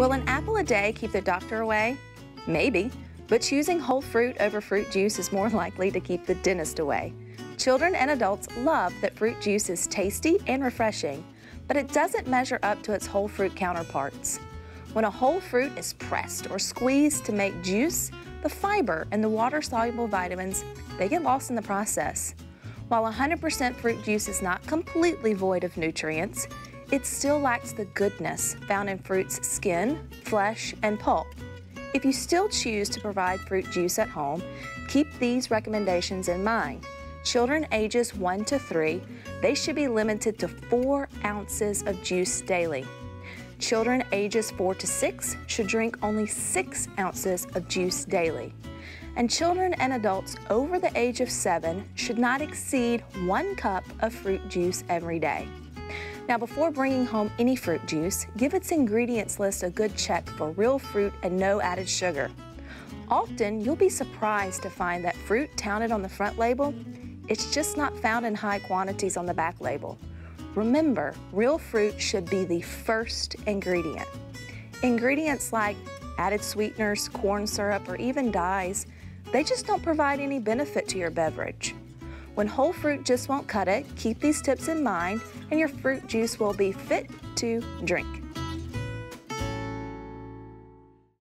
Will an apple a day keep the doctor away? Maybe, but choosing whole fruit over fruit juice is more likely to keep the dentist away. Children and adults love that fruit juice is tasty and refreshing, but it doesn't measure up to its whole fruit counterparts. When a whole fruit is pressed or squeezed to make juice, the fiber and the water-soluble vitamins, they get lost in the process. While 100% fruit juice is not completely void of nutrients, it still lacks the goodness found in fruit's skin, flesh, and pulp. If you still choose to provide fruit juice at home, keep these recommendations in mind. Children ages 1 to 3, they should be limited to 4 ounces of juice daily. Children ages 4 to 6 should drink only 6 ounces of juice daily. And children and adults over the age of 7 should not exceed 1 cup of fruit juice every day. Now, before bringing home any fruit juice, give its ingredients list a good check for real fruit and no added sugar. Often, you'll be surprised to find that fruit touted on the front label, it's just not found in high quantities on the back label. Remember, real fruit should be the first ingredient. Ingredients like added sweeteners, corn syrup, or even dyes, they just don't provide any benefit to your beverage. When whole fruit just won't cut it, keep these tips in mind and your fruit juice will be fit to drink.